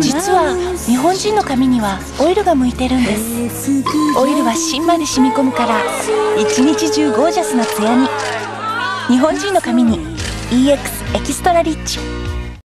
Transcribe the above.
実は日本人の髪にはオイルが向いてるんです。オイルは芯まで染み込むから一日中ゴージャスなツヤに。日本人の髪に EX エキストラリッチ。